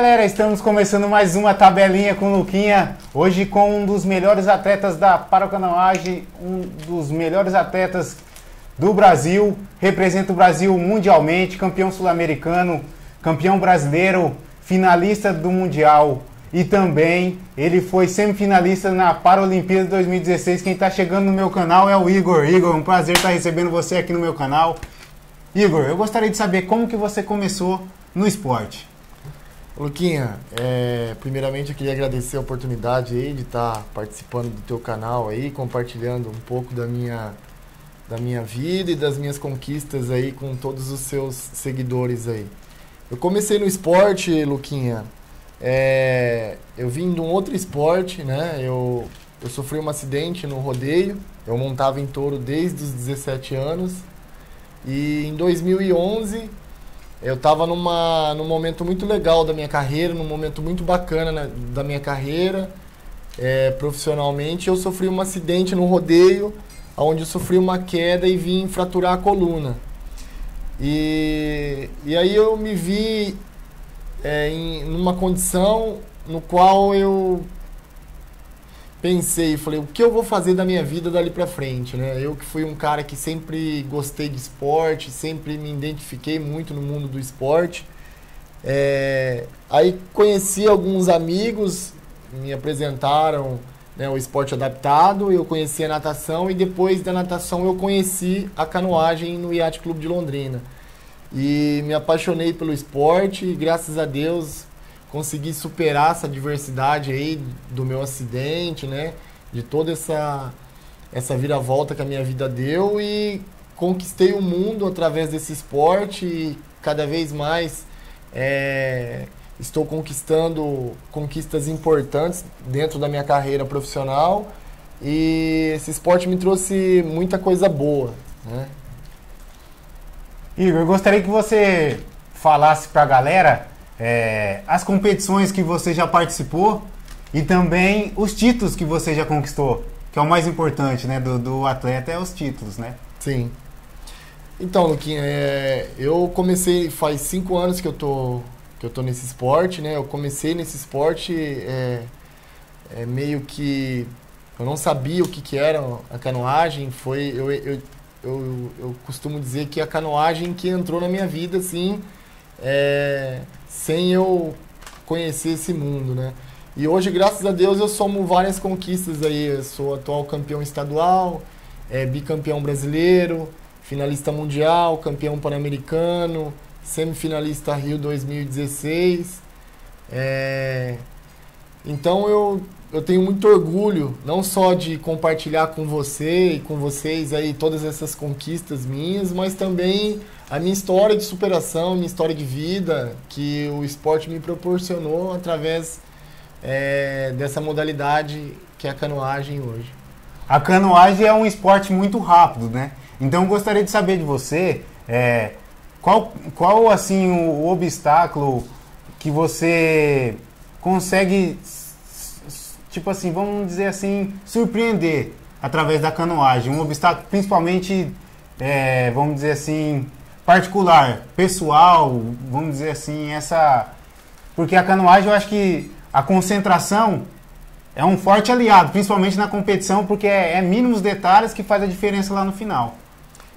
galera, estamos começando mais uma tabelinha com o Luquinha. Hoje com um dos melhores atletas da paracanoagem, um dos melhores atletas do Brasil, representa o Brasil mundialmente, campeão sul-americano, campeão brasileiro, finalista do Mundial e também ele foi semifinalista na Paralimpíada 2016. Quem está chegando no meu canal é o Igor. Igor, um prazer estar recebendo você aqui no meu canal. Igor, eu gostaria de saber como que você começou no esporte. Luquinha, é, primeiramente eu queria agradecer a oportunidade aí de estar tá participando do teu canal aí, compartilhando um pouco da minha, da minha vida e das minhas conquistas aí com todos os seus seguidores aí. Eu comecei no esporte, Luquinha, é, eu vim de um outro esporte, né? Eu, eu sofri um acidente no rodeio, eu montava em touro desde os 17 anos e em 2011 eu estava numa num momento muito legal da minha carreira, num momento muito bacana né, da minha carreira é, profissionalmente. Eu sofri um acidente no rodeio, onde eu sofri uma queda e vim fraturar a coluna. E, e aí eu me vi é, em numa condição no qual eu pensei, falei, o que eu vou fazer da minha vida dali para frente, né? Eu que fui um cara que sempre gostei de esporte, sempre me identifiquei muito no mundo do esporte. É, aí conheci alguns amigos, me apresentaram né, o esporte adaptado, eu conheci a natação e depois da natação eu conheci a canoagem no Yacht Clube de Londrina. E me apaixonei pelo esporte e graças a Deus consegui superar essa diversidade aí do meu acidente, né? De toda essa essa viravolta que a minha vida deu e conquistei o mundo através desse esporte e cada vez mais é, estou conquistando conquistas importantes dentro da minha carreira profissional e esse esporte me trouxe muita coisa boa, né? Igor, eu gostaria que você falasse para a galera é, as competições que você já participou e também os títulos que você já conquistou, que é o mais importante, né, do, do atleta é os títulos, né? Sim. Então, Luquinha, é, eu comecei faz cinco anos que eu tô que eu tô nesse esporte, né? Eu comecei nesse esporte é, é meio que eu não sabia o que, que era a canoagem. Foi eu, eu, eu, eu costumo dizer que a canoagem que entrou na minha vida, assim, é, sem eu conhecer esse mundo, né? E hoje, graças a Deus, eu somo várias conquistas aí. Eu sou atual campeão estadual, é, bicampeão brasileiro, finalista mundial, campeão pan-americano, semifinalista Rio 2016. É, então eu, eu tenho muito orgulho, não só de compartilhar com você e com vocês aí todas essas conquistas minhas, mas também a minha história de superação, minha história de vida que o esporte me proporcionou através é, dessa modalidade que é a canoagem hoje. A canoagem é um esporte muito rápido, né? Então eu gostaria de saber de você é, qual, qual assim o, o obstáculo que você consegue, tipo assim, vamos dizer assim, surpreender através da canoagem. Um obstáculo principalmente, é, vamos dizer assim, particular, pessoal, vamos dizer assim, essa. Porque a canoagem eu acho que a concentração é um forte aliado, principalmente na competição, porque é, é mínimos detalhes que faz a diferença lá no final.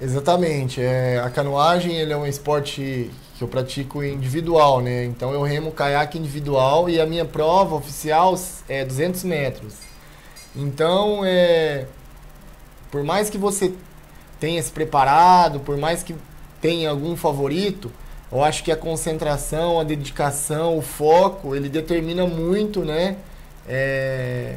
Exatamente. É, a canoagem ele é um esporte que eu pratico individual, né? Então eu remo caiaque individual e a minha prova oficial é 200 metros. Então, é, por mais que você tenha se preparado, por mais que tem algum favorito, eu acho que a concentração, a dedicação, o foco, ele determina muito, né? É,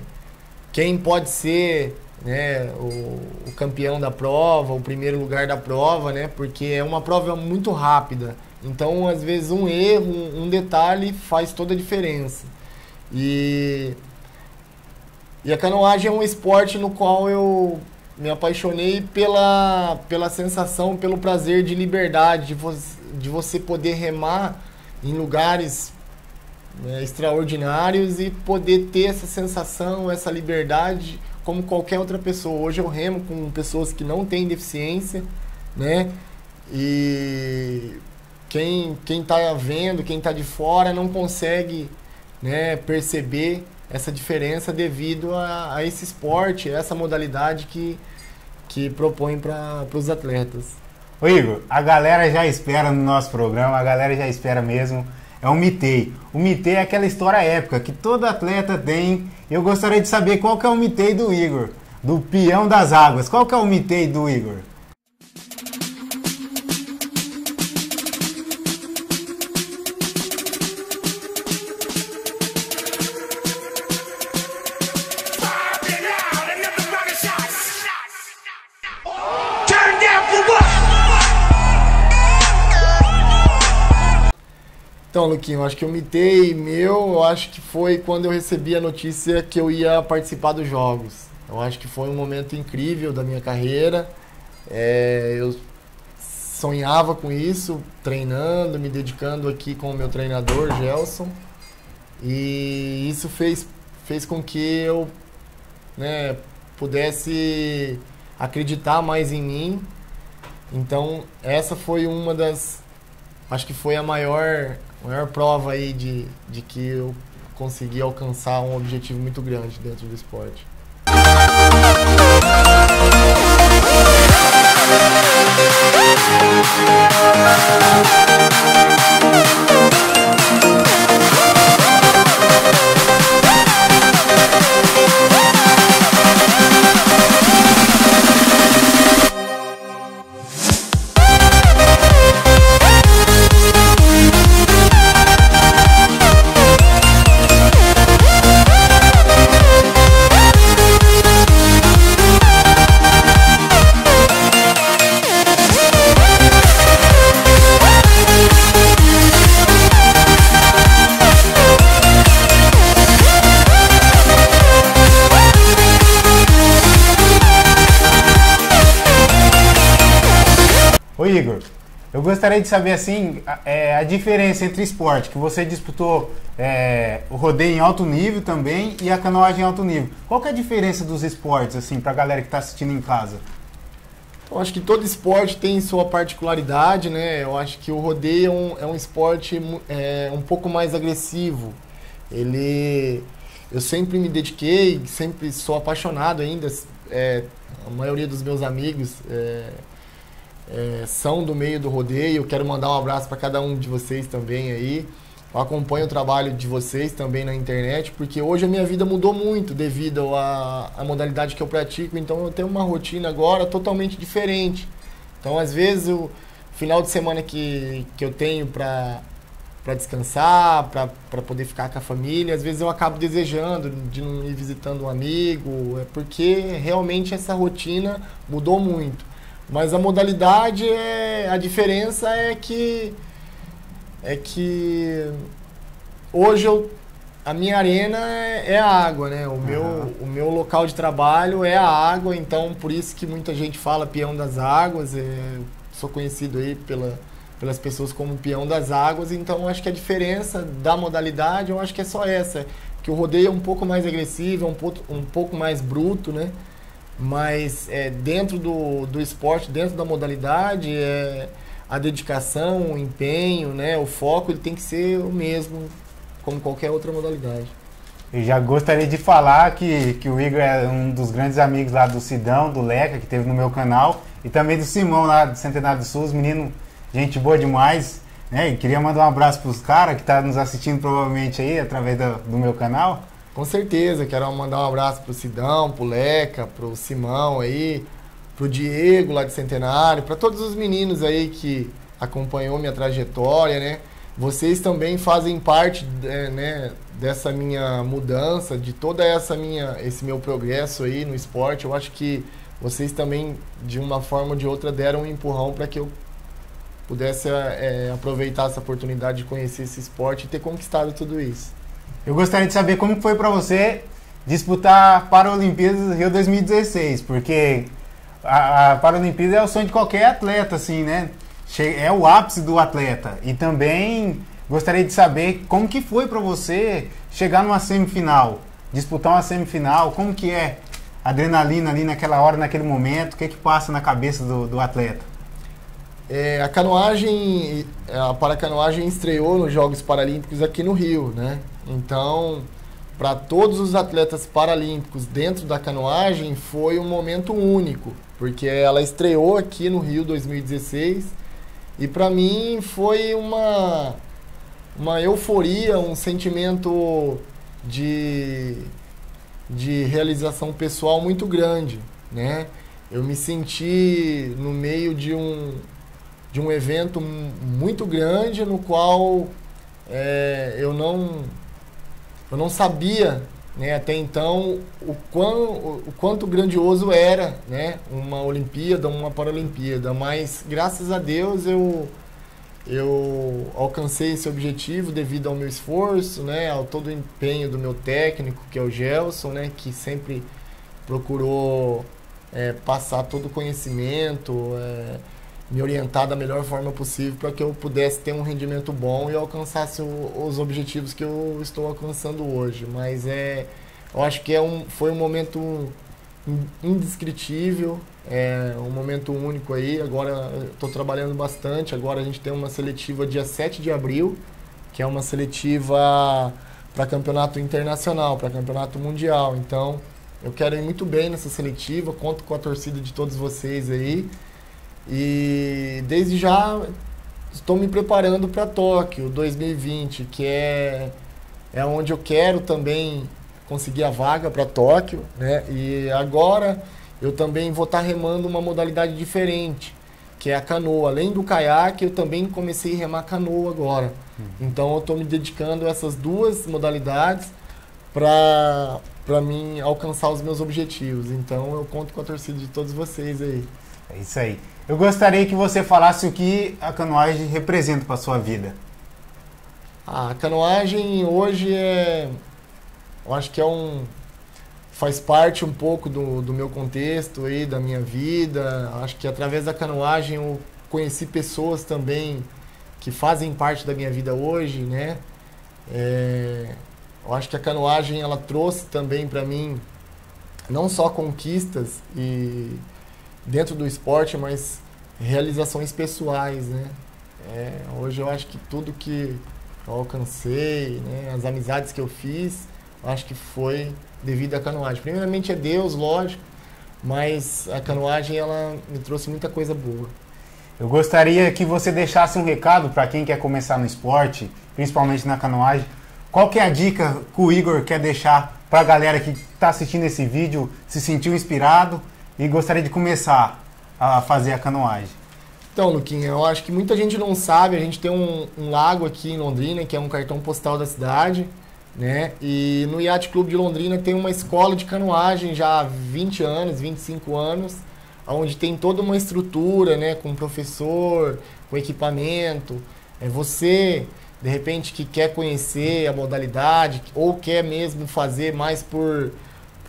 quem pode ser né, o, o, campeão da prova, o primeiro lugar da prova, né? Porque é uma prova muito rápida. Então, às vezes, um erro, um detalhe faz toda a diferença. E, e a canoagem é um esporte no qual eu me apaixonei pela, pela sensação, pelo prazer de liberdade, de, vo de você poder remar em lugares né, extraordinários e poder ter essa sensação, essa liberdade como qualquer outra pessoa. Hoje eu remo com pessoas que não têm deficiência, né? E quem quem está vendo, quem está de fora não consegue né, perceber essa diferença devido a, a esse esporte, essa modalidade que, que propõe para os atletas. Ô Igor, a galera já espera no nosso programa, a galera já espera mesmo. É o Mitei. O Mitei é aquela história épica que todo atleta tem. Eu gostaria de saber qual que é o Mitei do Igor, do peão das águas. Qual que é o Mitei do Igor? Então, Luquinho, acho que eu mitei meu, eu acho que foi quando eu recebi a notícia que eu ia participar dos jogos. Eu acho que foi um momento incrível da minha carreira. É, eu sonhava com isso, treinando, me dedicando aqui com o meu treinador, Gelson. E isso fez, fez com que eu né, pudesse acreditar mais em mim. Então, essa foi uma das. Acho que foi a maior maior prova aí de, de que eu consegui alcançar um objetivo muito grande dentro do esporte. Igor, eu gostaria de saber assim a, é, a diferença entre esporte, que você disputou é, o rodeio em alto nível também e a canoagem em alto nível. Qual que é a diferença dos esportes, assim, para a galera que está assistindo em casa? Eu acho que todo esporte tem sua particularidade, né? Eu acho que o rodeio é um, é um esporte é, um pouco mais agressivo. Ele, eu sempre me dediquei, sempre sou apaixonado ainda. É, a maioria dos meus amigos é, são do meio do rodeio. Quero mandar um abraço para cada um de vocês também aí. Eu acompanho o trabalho de vocês também na internet, porque hoje a minha vida mudou muito devido à, à modalidade que eu pratico. Então eu tenho uma rotina agora totalmente diferente. Então, às vezes, o final de semana que, que eu tenho para para descansar, para poder ficar com a família. Às vezes eu acabo desejando de não ir visitando um amigo, é porque realmente essa rotina mudou muito. Mas a modalidade é. A diferença é que. É que. Hoje eu. A minha arena é, é a água, né? O, uhum. meu, o meu local de trabalho é a água, então por isso que muita gente fala peão das águas. É, sou conhecido aí pela, pelas pessoas como peão das águas, então acho que a diferença da modalidade, eu acho que é só essa. Que o rodeio é um pouco mais agressivo, é um pouco, um pouco mais bruto, né? Mas é, dentro do, do esporte, dentro da modalidade, é, a dedicação, o empenho, né, o foco, ele tem que ser o mesmo, como qualquer outra modalidade. Eu já gostaria de falar que, que o Igor é um dos grandes amigos lá do Sidão, do Leca, que teve no meu canal, e também do Simão lá do Centenário do Sul, menino, gente boa demais. Né? E queria mandar um abraço para os caras que estão tá nos assistindo provavelmente aí através do, do meu canal. Com certeza, quero mandar um abraço pro Sidão, pro Leca, pro Simão aí, pro Diego lá de Centenário, para todos os meninos aí que acompanhou minha trajetória, né? Vocês também fazem parte é, né, dessa minha mudança, de toda essa minha, esse meu progresso aí no esporte. Eu acho que vocês também, de uma forma ou de outra, deram um empurrão para que eu pudesse é, aproveitar essa oportunidade de conhecer esse esporte e ter conquistado tudo isso. Eu gostaria de saber como foi para você disputar Paralimpíadas Rio 2016, porque a, a Paralimpíada é o sonho de qualquer atleta, assim, né? É o ápice do atleta. E também gostaria de saber como que foi para você chegar numa semifinal, disputar uma semifinal, como que é a adrenalina ali naquela hora, naquele momento, o que que passa na cabeça do, do atleta? É, a canoagem, a paracanoagem estreou nos Jogos Paralímpicos aqui no Rio, né? Então, para todos os atletas paralímpicos dentro da canoagem foi um momento único, porque ela estreou aqui no Rio 2016 e para mim foi uma uma euforia, um sentimento de de realização pessoal muito grande, né? Eu me senti no meio de um de um evento muito grande no qual é, eu não eu não sabia né, até então o, quão, o quanto grandioso era né, uma Olimpíada, uma Paralimpíada, mas graças a Deus eu eu alcancei esse objetivo devido ao meu esforço, né, ao todo o empenho do meu técnico, que é o Gelson, né, que sempre procurou é, passar todo o conhecimento, é, me orientar da melhor forma possível para que eu pudesse ter um rendimento bom e alcançasse o, os objetivos que eu estou alcançando hoje. Mas é, eu acho que é um, foi um momento indescritível, é um momento único aí. Agora estou trabalhando bastante. Agora a gente tem uma seletiva dia 7 de abril, que é uma seletiva para campeonato internacional, para campeonato mundial. Então eu quero ir muito bem nessa seletiva, conto com a torcida de todos vocês aí. E desde já estou me preparando para Tóquio 2020, que é, é onde eu quero também conseguir a vaga para Tóquio, né? E agora eu também vou estar tá remando uma modalidade diferente, que é a canoa. Além do caiaque, eu também comecei a remar canoa agora. Hum. Então eu estou me dedicando a essas duas modalidades para para mim alcançar os meus objetivos. Então eu conto com a torcida de todos vocês aí. É isso aí. Eu gostaria que você falasse o que a canoagem representa para sua vida. A canoagem hoje é, eu acho que é um faz parte um pouco do, do meu contexto aí, da minha vida. Acho que através da canoagem eu conheci pessoas também que fazem parte da minha vida hoje, né? É, eu acho que a canoagem ela trouxe também para mim não só conquistas e dentro do esporte, mas realizações pessoais, né? É, hoje eu acho que tudo que eu alcancei, né, as amizades que eu fiz, acho que foi devido à canoagem. Primeiramente é Deus, lógico, mas a canoagem ela me trouxe muita coisa boa. Eu gostaria que você deixasse um recado para quem quer começar no esporte, principalmente na canoagem. Qual que é a dica que o Igor quer deixar para a galera que está assistindo esse vídeo, se sentiu inspirado e gostaria de começar a fazer a canoagem? Então, Luquinha, eu acho que muita gente não sabe, a gente tem um, um, lago aqui em Londrina, que é um cartão postal da cidade, né? E no Yacht Clube de Londrina tem uma escola de canoagem já há 20 anos, 25 anos, onde tem toda uma estrutura, né? Com professor, com equipamento. É você, de repente, que quer conhecer a modalidade ou quer mesmo fazer mais por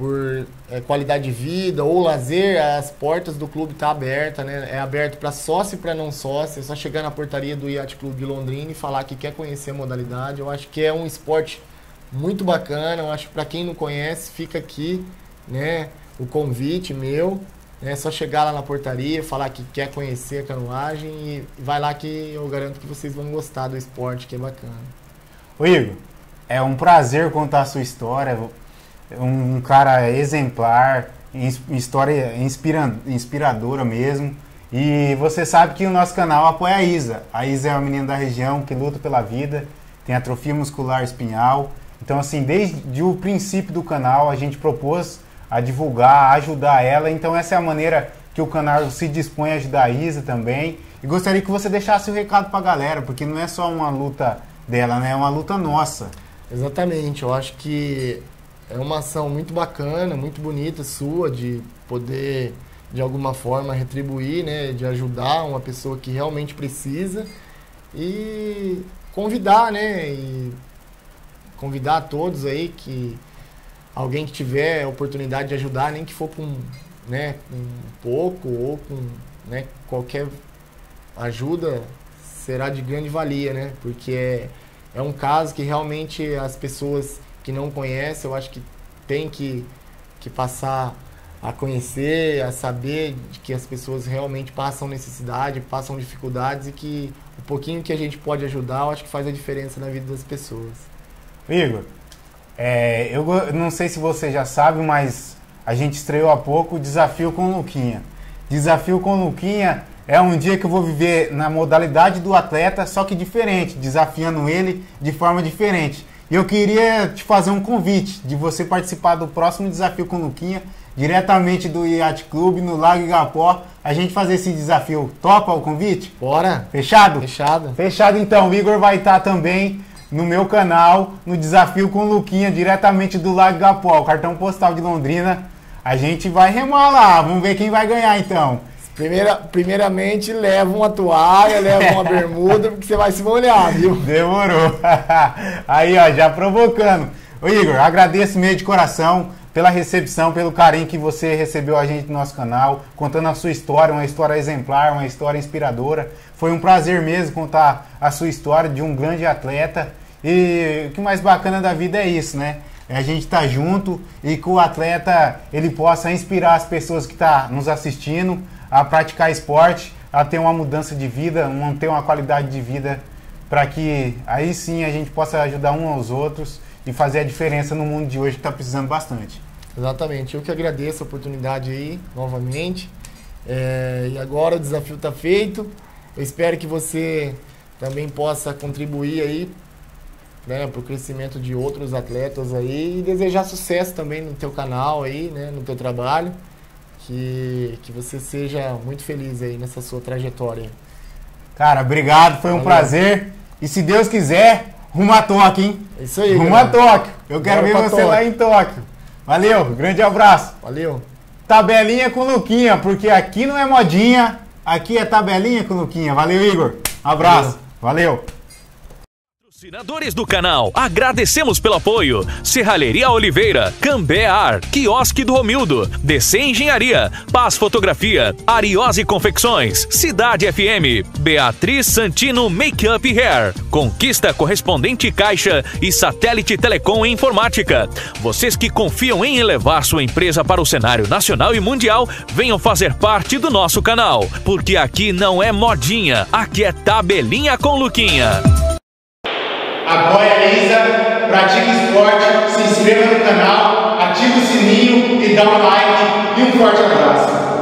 por é, qualidade de vida ou lazer, as portas do clube estão tá abertas, né? É aberto para sócio e para não sócio. É só chegar na portaria do Yacht Clube de Londrina e falar que quer conhecer a modalidade. Eu acho que é um esporte muito bacana. Eu acho que para quem não conhece, fica aqui, né? O convite meu. É só chegar lá na portaria, falar que quer conhecer a canoagem e vai lá que eu garanto que vocês vão gostar do esporte, que é bacana. Ô Igor, é um prazer contar a sua história um cara exemplar, história inspira, inspiradora mesmo. E você sabe que o nosso canal apoia a Isa. A Isa é uma menina da região que luta pela vida, tem atrofia muscular espinhal. Então, assim, desde o princípio do canal, a gente propôs a divulgar, a ajudar ela. Então, essa é a maneira que o canal se dispõe a ajudar a Isa também. E gostaria que você deixasse o um recado para a galera, porque não é só uma luta dela, né? É uma luta nossa. Exatamente. Eu acho que é uma ação muito bacana, muito bonita sua de poder de alguma forma retribuir, né, de ajudar uma pessoa que realmente precisa e convidar, né, e convidar todos aí que alguém que tiver oportunidade de ajudar, nem que for com, né, com pouco ou com, né, qualquer ajuda será de grande valia, né? Porque é, é um caso que realmente as pessoas que não conhece, eu acho que tem que, que passar a conhecer, a saber que as pessoas realmente passam necessidade, passam dificuldades e que o pouquinho que a gente pode ajudar, eu acho que faz a diferença na vida das pessoas. Igor, é, eu não sei se você já sabe, mas a gente estreou há pouco o Desafio com Luquinha. Desafio com Luquinha é um dia que eu vou viver na modalidade do atleta, só que diferente, desafiando ele de forma diferente. E eu queria te fazer um convite de você participar do próximo Desafio com o Luquinha, diretamente do Yacht Clube, no Lago Igapó, a gente fazer esse desafio. Topa o convite? Bora! Fechado? Fechado. Fechado então. O Igor vai estar também no meu canal, no Desafio com o Luquinha, diretamente do Lago Igapó, o cartão postal de Londrina. A gente vai remar lá, vamos ver quem vai ganhar então. Primeira, primeiramente, leva uma toalha, leva uma bermuda, porque você vai se molhar, viu? Demorou. Aí, ó, já provocando. Ô, Igor, agradeço meio de coração pela recepção, pelo carinho que você recebeu a gente no nosso canal, contando a sua história, uma história exemplar, uma história inspiradora. Foi um prazer mesmo contar a sua história de um grande atleta. E o que mais bacana da vida é isso, né? É a gente tá junto e que o atleta ele possa inspirar as pessoas que estão tá nos assistindo a praticar esporte, a ter uma mudança de vida, manter uma qualidade de vida, para que aí sim a gente possa ajudar uns aos outros e fazer a diferença no mundo de hoje que está precisando bastante. Exatamente. Eu que agradeço a oportunidade aí, novamente. É, e agora o desafio está feito. Eu espero que você também possa contribuir aí né, para o crescimento de outros atletas aí e desejar sucesso também no teu canal aí, né, no teu trabalho. Que, que você seja muito feliz aí nessa sua trajetória. Cara, obrigado, foi um Valeu. prazer. E se Deus quiser, rumo a Tóquio, hein? É isso aí, Rumo a Tóquio. Eu quero Bora ver você Tóquio. lá em Tóquio. Valeu, grande abraço. Valeu. Tabelinha com Luquinha, porque aqui não é modinha, aqui é tabelinha com Luquinha. Valeu, Igor. Abraço. Valeu. Valeu. Patrocinadores do canal, agradecemos pelo apoio. Serralheria Oliveira, Cambear, Quiosque do Romildo, DC Engenharia, Paz Fotografia, Ariose Confecções, Cidade FM, Beatriz Santino Makeup Hair, Conquista Correspondente Caixa e Satélite Telecom Informática. Vocês que confiam em elevar sua empresa para o cenário nacional e mundial, venham fazer parte do nosso canal, porque aqui não é modinha, aqui é tabelinha com Luquinha apoie a Isa, pratique esporte, se inscreva no canal, ative o sininho e dá um like e um forte abraço.